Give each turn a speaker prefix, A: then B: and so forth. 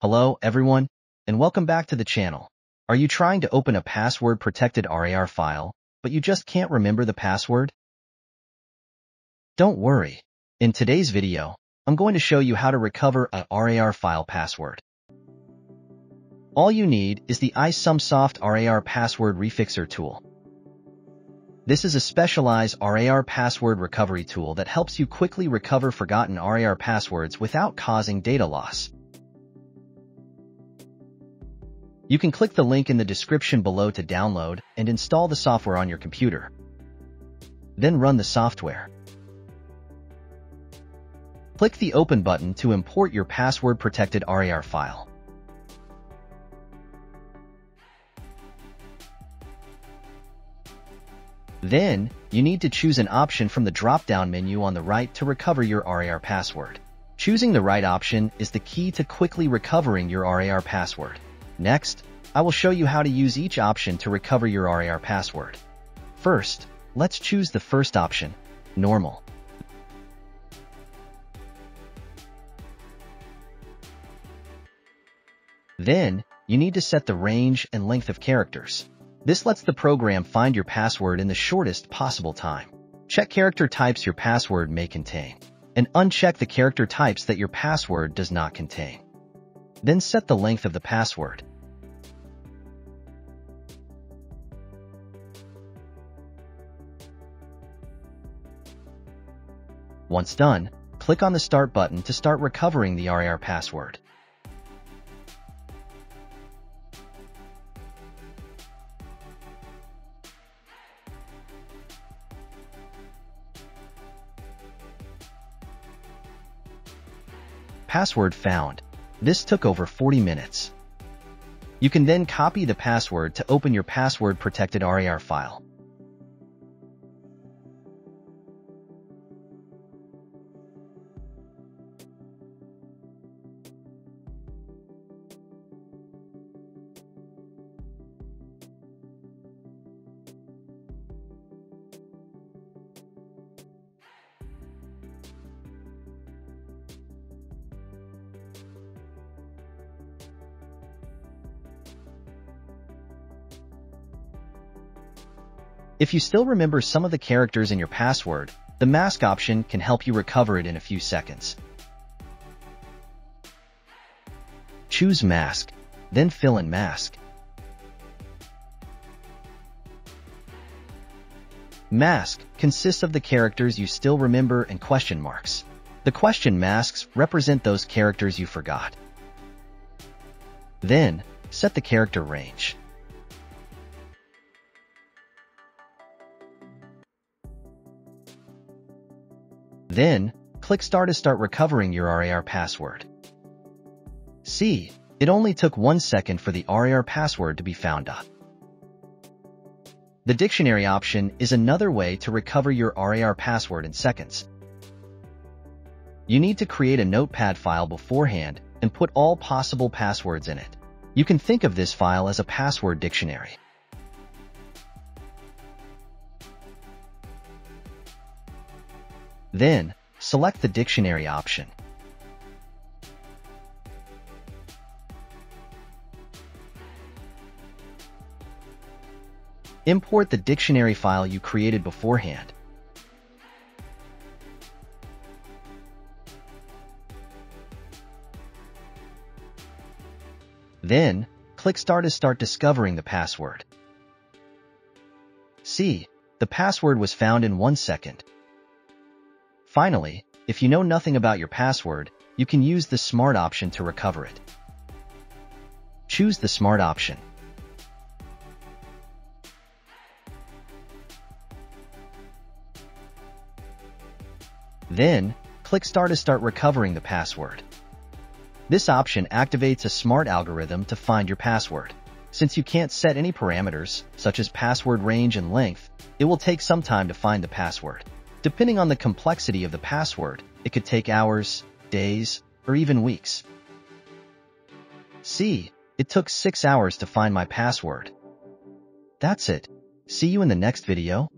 A: Hello, everyone, and welcome back to the channel. Are you trying to open a password-protected RAR file, but you just can't remember the password? Don't worry. In today's video, I'm going to show you how to recover a RAR file password. All you need is the iSumSoft RAR Password Refixer tool. This is a specialized RAR password recovery tool that helps you quickly recover forgotten RAR passwords without causing data loss. You can click the link in the description below to download and install the software on your computer. Then run the software. Click the Open button to import your password-protected RAR file. Then, you need to choose an option from the drop-down menu on the right to recover your RAR password. Choosing the right option is the key to quickly recovering your RAR password. Next, I will show you how to use each option to recover your RAR password. First, let's choose the first option, Normal. Then, you need to set the range and length of characters. This lets the program find your password in the shortest possible time. Check character types your password may contain, and uncheck the character types that your password does not contain. Then set the length of the password. Once done, click on the Start button to start recovering the RAR password. Password found. This took over 40 minutes. You can then copy the password to open your password-protected RAR file. If you still remember some of the characters in your password, the mask option can help you recover it in a few seconds. Choose Mask, then fill in Mask. Mask consists of the characters you still remember and question marks. The question masks represent those characters you forgot. Then, set the character range. Then, click Start to start recovering your RAR password. See, it only took one second for the RAR password to be found up. The dictionary option is another way to recover your RAR password in seconds. You need to create a notepad file beforehand and put all possible passwords in it. You can think of this file as a password dictionary. Then, select the dictionary option. Import the dictionary file you created beforehand. Then, click Start to start discovering the password. See, the password was found in one second. Finally, if you know nothing about your password, you can use the Smart option to recover it. Choose the Smart option. Then, click Start to start recovering the password. This option activates a smart algorithm to find your password. Since you can't set any parameters, such as password range and length, it will take some time to find the password. Depending on the complexity of the password, it could take hours, days, or even weeks. See, it took 6 hours to find my password. That's it. See you in the next video.